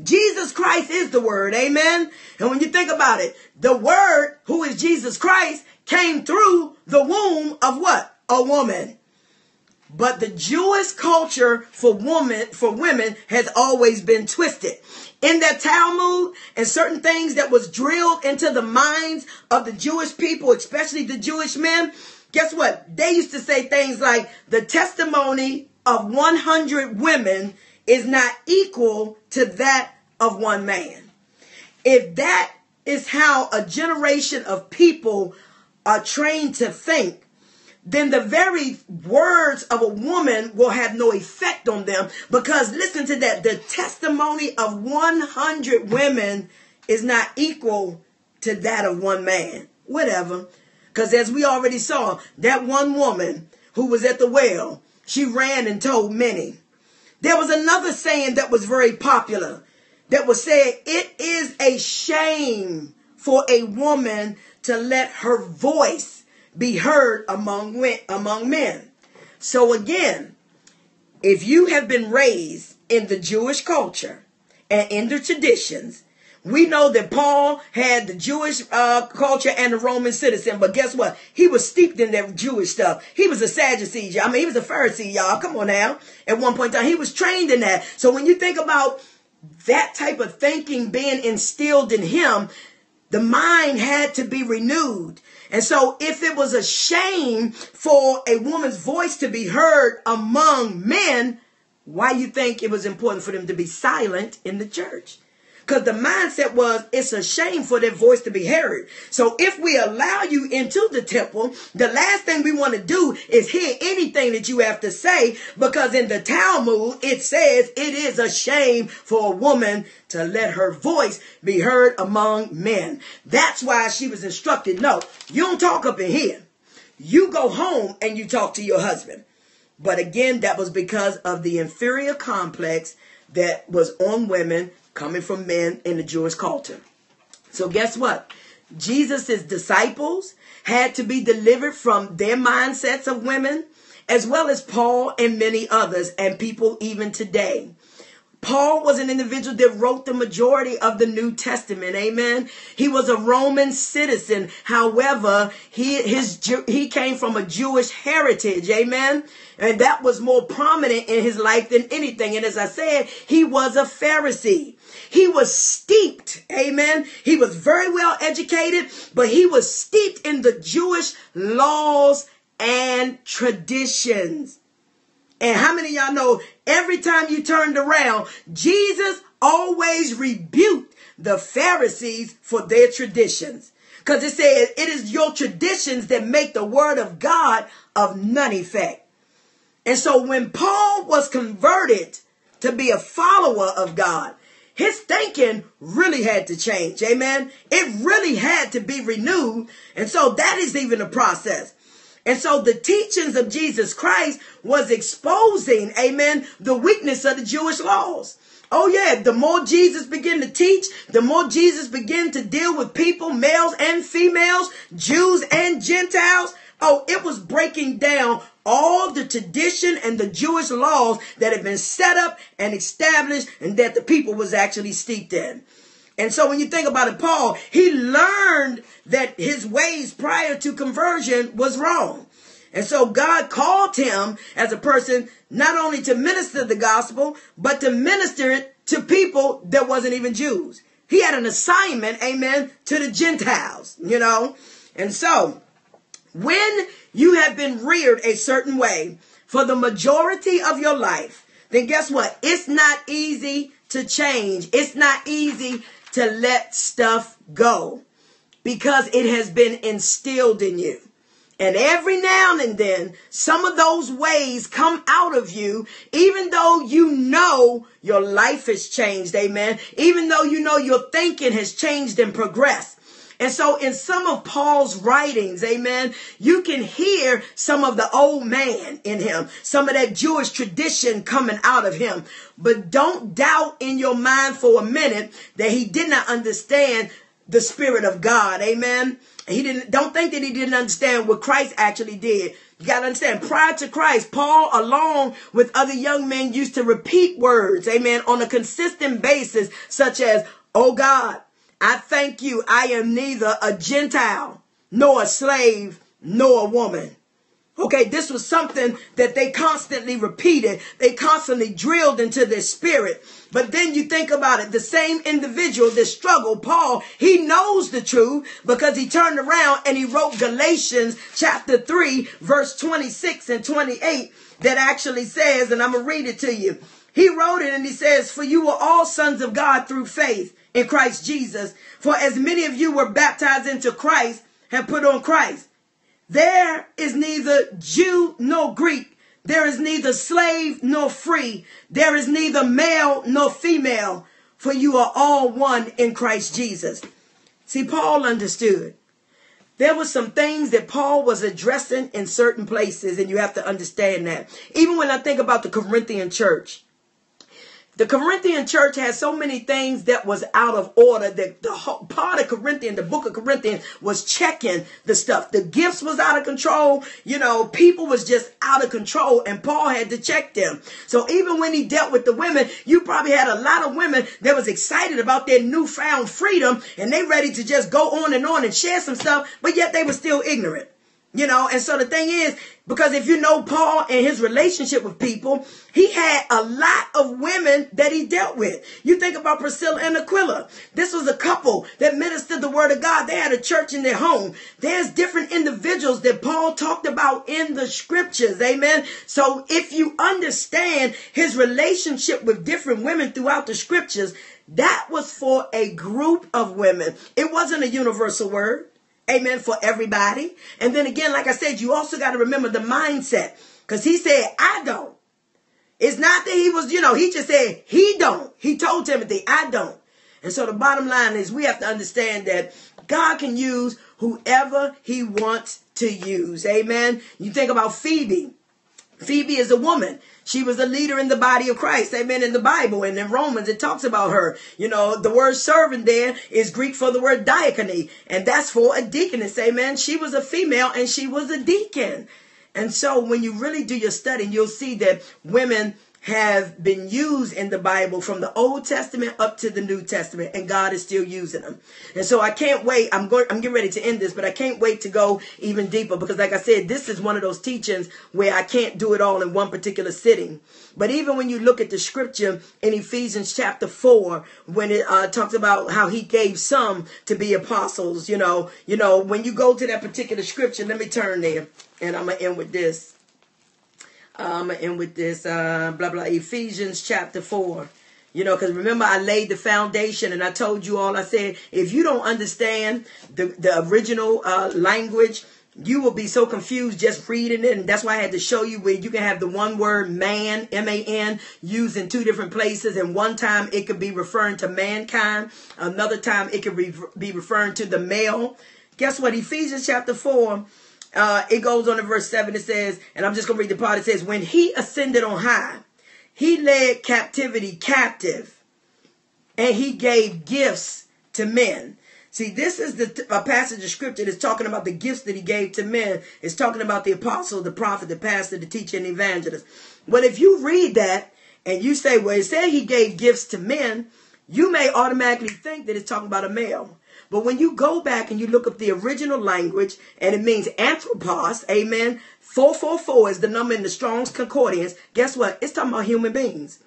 Jesus Christ is the word. Amen. And when you think about it, the word, who is Jesus Christ, came through the womb of what? A woman. But the Jewish culture for women, for women has always been twisted. In that Talmud and certain things that was drilled into the minds of the Jewish people, especially the Jewish men, guess what? They used to say things like the testimony of 100 women is not equal to that of one man. If that is how a generation of people are trained to think, then the very words of a woman will have no effect on them. Because listen to that the testimony of 100 women is not equal to that of one man. Whatever. Because as we already saw that one woman who was at the well she ran and told many. There was another saying that was very popular that was said it is a shame for a woman to let her voice be heard among among men. So again, if you have been raised in the Jewish culture and in the traditions, we know that Paul had the Jewish uh, culture and the Roman citizen, but guess what? He was steeped in that Jewish stuff. He was a Sadducee. I mean, he was a Pharisee, y'all. Come on now. At one point in time, he was trained in that. So when you think about that type of thinking being instilled in him, the mind had to be renewed. And so if it was a shame for a woman's voice to be heard among men, why you think it was important for them to be silent in the church? Because the mindset was it's a shame for their voice to be heard. So if we allow you into the temple, the last thing we want to do is hear anything that you have to say because in the Talmud it says it is a shame for a woman to let her voice be heard among men. That's why she was instructed, no, you don't talk up in here. You go home and you talk to your husband. But again, that was because of the inferior complex that was on women coming from men in the Jewish culture. So guess what? Jesus' disciples had to be delivered from their mindsets of women, as well as Paul and many others and people even today. Paul was an individual that wrote the majority of the New Testament. Amen. He was a Roman citizen. However, he, his, he came from a Jewish heritage. Amen. And that was more prominent in his life than anything. And as I said, he was a Pharisee. He was steeped. Amen. He was very well educated, but he was steeped in the Jewish laws and traditions. And how many y'all know every time you turned around, Jesus always rebuked the Pharisees for their traditions. Because it says it is your traditions that make the word of God of none effect. And so when Paul was converted to be a follower of God, his thinking really had to change. Amen. It really had to be renewed. And so that is even a process. And so the teachings of Jesus Christ was exposing, amen, the weakness of the Jewish laws. Oh yeah, the more Jesus began to teach, the more Jesus began to deal with people, males and females, Jews and Gentiles. Oh, it was breaking down all the tradition and the Jewish laws that had been set up and established and that the people was actually steeped in. And so when you think about it, Paul, he learned that his ways prior to conversion was wrong. And so God called him as a person not only to minister the gospel, but to minister it to people that wasn't even Jews. He had an assignment, amen, to the Gentiles, you know. And so when you have been reared a certain way for the majority of your life, then guess what? It's not easy to change. It's not easy to let stuff go because it has been instilled in you. And every now and then, some of those ways come out of you, even though you know your life has changed. Amen. Even though you know your thinking has changed and progressed. And so in some of Paul's writings, amen, you can hear some of the old man in him, some of that Jewish tradition coming out of him. But don't doubt in your mind for a minute that he did not understand the spirit of God. Amen. He didn't don't think that he didn't understand what Christ actually did. You got to understand, prior to Christ, Paul, along with other young men, used to repeat words, amen, on a consistent basis, such as, Oh God, I thank you. I am neither a Gentile, nor a slave, nor a woman. Okay, this was something that they constantly repeated. They constantly drilled into their spirit. But then you think about it, the same individual that struggled, Paul, he knows the truth because he turned around and he wrote Galatians chapter 3, verse 26 and 28 that actually says, and I'm going to read it to you. He wrote it and he says, For you are all sons of God through faith in Christ Jesus. For as many of you were baptized into Christ, have put on Christ. There is neither Jew nor Greek. There is neither slave nor free. There is neither male nor female. For you are all one in Christ Jesus. See, Paul understood. There were some things that Paul was addressing in certain places, and you have to understand that. Even when I think about the Corinthian church, the Corinthian church had so many things that was out of order that the whole, part of Corinthian, the book of Corinthian was checking the stuff. The gifts was out of control. You know, people was just out of control and Paul had to check them. So even when he dealt with the women, you probably had a lot of women that was excited about their newfound freedom and they ready to just go on and on and share some stuff, but yet they were still ignorant. You know, and so the thing is, because if you know Paul and his relationship with people, he had a lot of women that he dealt with. You think about Priscilla and Aquila. This was a couple that ministered the word of God. They had a church in their home. There's different individuals that Paul talked about in the scriptures. Amen. So if you understand his relationship with different women throughout the scriptures, that was for a group of women. It wasn't a universal word. Amen. For everybody. And then again, like I said, you also got to remember the mindset. Because he said, I don't. It's not that he was, you know, he just said, he don't. He told Timothy, I don't. And so the bottom line is we have to understand that God can use whoever he wants to use. Amen. You think about Phoebe. Phoebe is a woman. She was a leader in the body of Christ. Amen. In the Bible and in Romans, it talks about her. You know, the word servant there is Greek for the word diakony, and that's for a deaconess. Amen. She was a female and she was a deacon. And so when you really do your study, you'll see that women have been used in the Bible from the Old Testament up to the New Testament, and God is still using them. And so I can't wait. I'm going. I'm getting ready to end this, but I can't wait to go even deeper because, like I said, this is one of those teachings where I can't do it all in one particular sitting. But even when you look at the scripture in Ephesians chapter four, when it uh, talks about how He gave some to be apostles, you know, you know, when you go to that particular scripture, let me turn there, and I'm gonna end with this. To end with this, uh, blah, blah, Ephesians chapter 4. You know, because remember, I laid the foundation and I told you all. I said, if you don't understand the, the original uh, language, you will be so confused just reading it. And that's why I had to show you where you can have the one word man, M A N, used in two different places. And one time it could be referring to mankind, another time it could be referring to the male. Guess what? Ephesians chapter 4 uh, it goes on to verse 7, it says, and I'm just going to read the part, it says, When he ascended on high, he led captivity captive, and he gave gifts to men. See, this is the a passage of scripture that's talking about the gifts that he gave to men. It's talking about the apostle, the prophet, the pastor, the teacher, and the evangelist. Well, if you read that and you say, well, it said he gave gifts to men, you may automatically think that it's talking about a male. But when you go back and you look up the original language, and it means anthropos, amen, 444 is the number in the Strong's Concordance. Guess what? It's talking about human beings.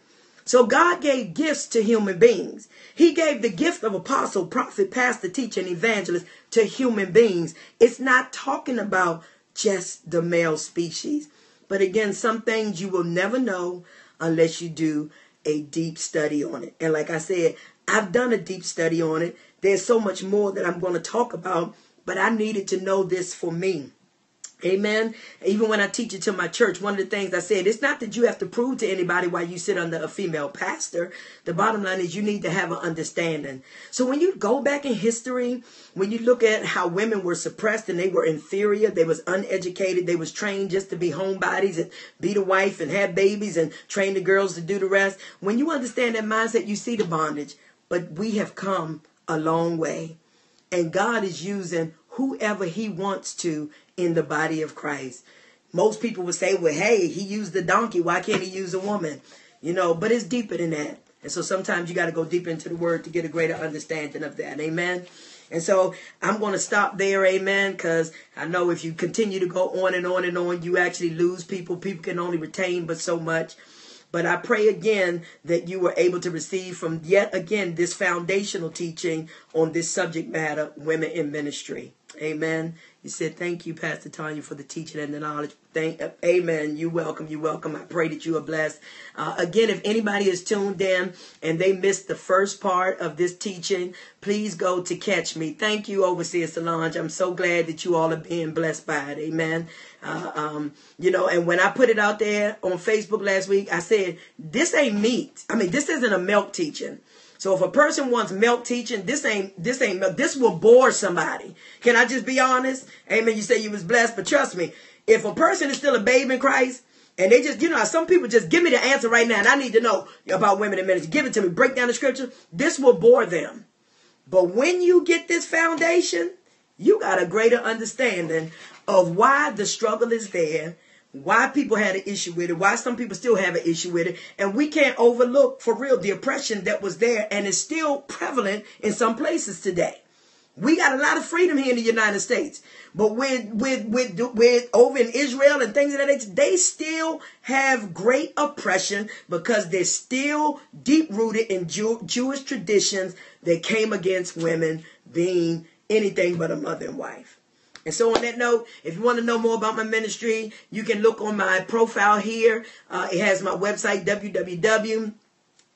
So God gave gifts to human beings. He gave the gift of apostle, prophet, pastor, teacher, and evangelist to human beings. It's not talking about just the male species. But again, some things you will never know unless you do a deep study on it. And like I said, I've done a deep study on it. There's so much more that I'm going to talk about, but I needed to know this for me. Amen. Even when I teach it to my church, one of the things I said, it's not that you have to prove to anybody why you sit under a female pastor. The bottom line is you need to have an understanding. So when you go back in history, when you look at how women were suppressed and they were inferior, they was uneducated, they was trained just to be homebodies and be the wife and have babies and train the girls to do the rest. When you understand that mindset, you see the bondage. But we have come a long way. And God is using whoever he wants to in the body of Christ. Most people would say, well, hey, he used the donkey. Why can't he use a woman? You know, but it's deeper than that. And so sometimes you got to go deep into the word to get a greater understanding of that. Amen. And so I'm going to stop there, amen, because I know if you continue to go on and on and on, you actually lose people. People can only retain but so much. But I pray again that you were able to receive from yet again this foundational teaching on this subject matter, women in ministry. Amen. You said, Thank you, Pastor Tonya, for the teaching and the knowledge. Thank, amen. You welcome. You welcome. I pray that you are blessed. Uh, again, if anybody is tuned in and they missed the first part of this teaching, please go to Katch me. Thank you, Overseer Solange. I'm so glad that you all are being blessed by it. Amen. Uh, um, you know, and when I put it out there on Facebook last week, I said, This ain't meat. I mean, this isn't a milk teaching. So if a person wants milk teaching, this ain't this ain't milk. This will bore somebody. Can I just be honest? Amen. You say you was blessed, but trust me, if a person is still a babe in Christ, and they just, you know, some people just give me the answer right now, and I need to know about women in ministry. Give it to me. Break down the scripture. This will bore them. But when you get this foundation, you got a greater understanding of why the struggle is there why people had an issue with it, why some people still have an issue with it. And we can't overlook for real the oppression that was there and is still prevalent in some places today. We got a lot of freedom here in the United States, but with with with with over in Israel and things of that nature, they still have great oppression because they're still deep rooted in Jew, Jewish traditions that came against women being anything but a mother and wife. And so, on that note, if you want to know more about my ministry, you can look on my profile here. Uh, it has my website, www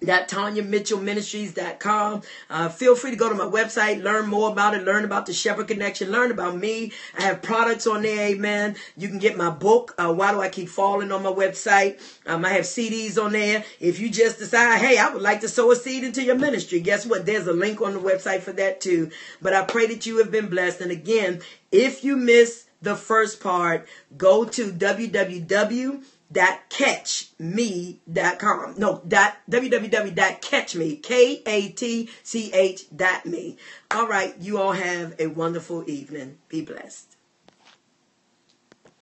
That tonyamitchellministries.com. Uh, feel free to go to my website, learn more about it, learn about the Shepherd Connection, learn about me. I have products on there, amen. You can get my book, uh, Why Do I Keep Falling, on my website. Um, I have CDs on there. If you just decide, hey, I would like to sow a seed into your ministry, guess what? There's a link on the website for that too. But I pray that you have been blessed. And again, if you miss the first part, go to www dot katchme.com. No, dot www.katchme, K-A-T-C-H dot me. All right, you all have a wonderful evening. Be blessed.